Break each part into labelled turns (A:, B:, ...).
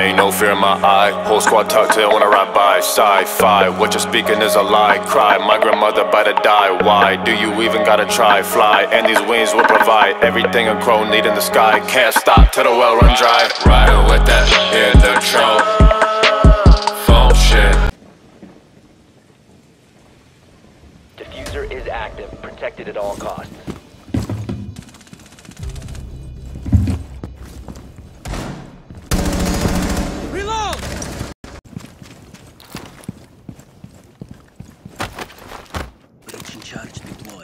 A: Ain't no fear in my eye. Whole squad tucked in when I ride by. Sci-fi, what you're speaking is a lie. Cry, my grandmother about to die. Why do you even gotta try? Fly, and these wings will provide everything a crow need in the sky. Can't stop till the well run dry. Riding with that in the trunk. Phone shit.
B: Diffuser is active, protected at all costs. You've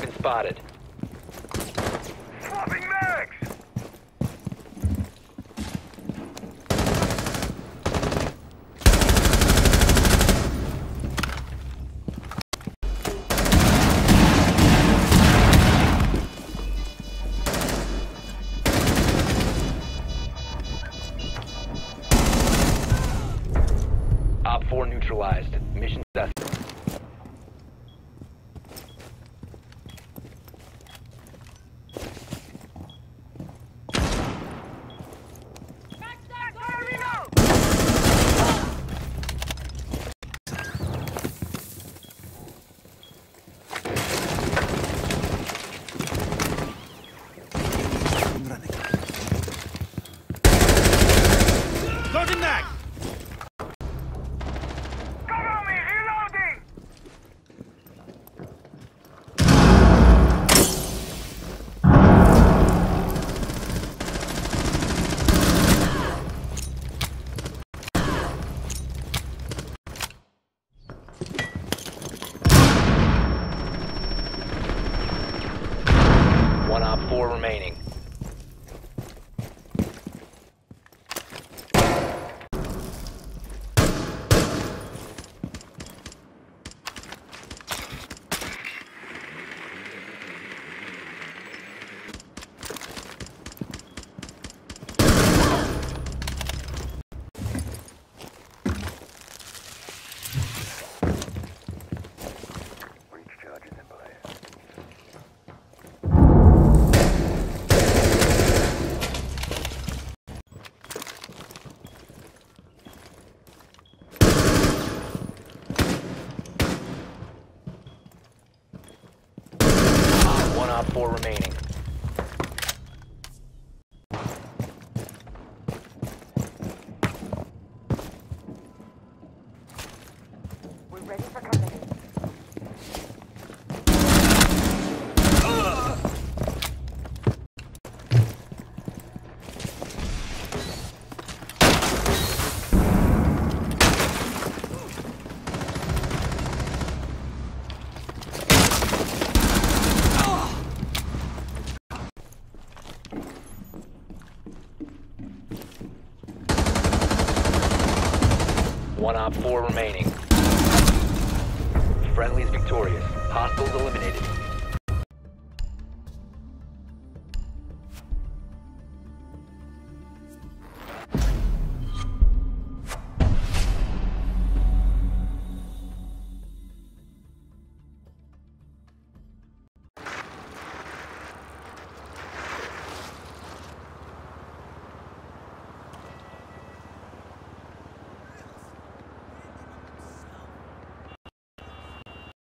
B: been spotted. Neutralized. Mission successful.
C: Running.
B: 4 remaining. One Op 4 remaining. One Op 4 remaining. Friendly's victorious. Hostiles eliminated.